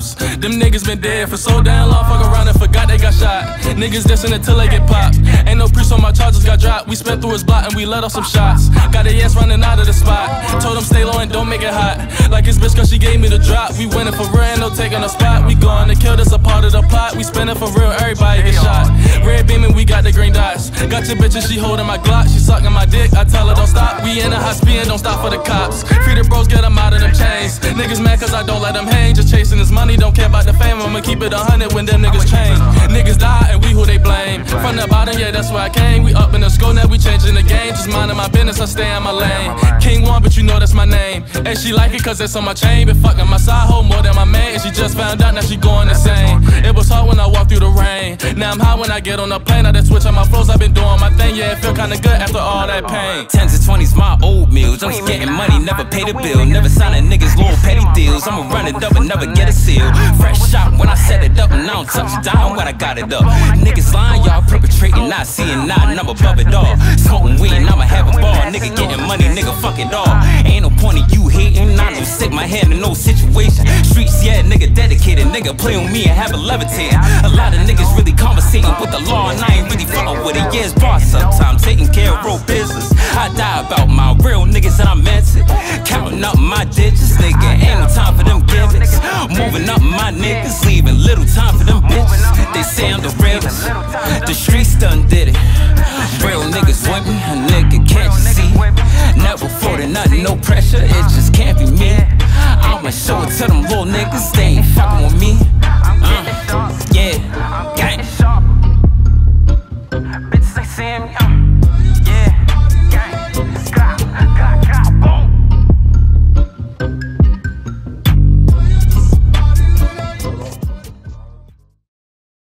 Them niggas been dead for so damn long, fuck around and forgot they got shot. Niggas dissing until they get popped. Ain't no priest on my charges got dropped. We spent through his block and we let off some shots. Got a yes running out of the spot. Told him stay low and don't make it hot. Like his bitch cause she gave me the drop. We winning for real, no taking a spot. We going to kill this a part of the plot. We spinning for real, everybody get shot. Oh. Red beaming, we got the green dots. Got your bitch and she holding my Glock. She sucking my dick. I tell her don't stop. We in a high speed and don't stop for the cops. Free the bros, get them out of them chains. Niggas mad cause I don't let them hang. Just chasing this money, don't care about the fame. I'ma keep it a hundred when them niggas change. Niggas die and we who they blame. From the bottom, yeah, that's where I came. We up in the school, now we changing the game. Just minding my business, I stay in my lane. Kingwaunn, but you know that's my name. And she like it cause it's on my chain. Been fucking my side hoe more than my man. And she just found out, now she going insane. It Now I'm high when I get on the plane. I just switch on my flows, I've been doing my thing. Yeah, it feel kinda good after all that pain. Tens and twenties, my old meals. I'm just getting money, never pay the bill. Never signing niggas little petty deals. I'ma run it up and never get a seal. Fresh shot when I set it up and I don't touch down when I got it up. Niggas lying, y'all perpetrating, not seeing nothing. I'm above it all. Smoking weed, and I'ma have a ball. Nigga getting money, nigga fuck it all. Ain't no point in you hating. I know stick my hand in no situation. Streets, yeah, nigga dedicated. Nigga play on me and have a levitating. A lot of niggas really conversating with the law and I ain't really fucking with it. Yeah, it's boss time, taking care of real business. I die about my real niggas and I meant it. Counting up my digits, nigga. Ain't no time for them gimmicks. Moving up my niggas, leaving little time for them bitches. They say I'm the realest. The streets done did it. Real niggas want me, a nigga can't you see? Never floating nothing, no pressure, It's just show it to them little niggas, they ain't fucking with me.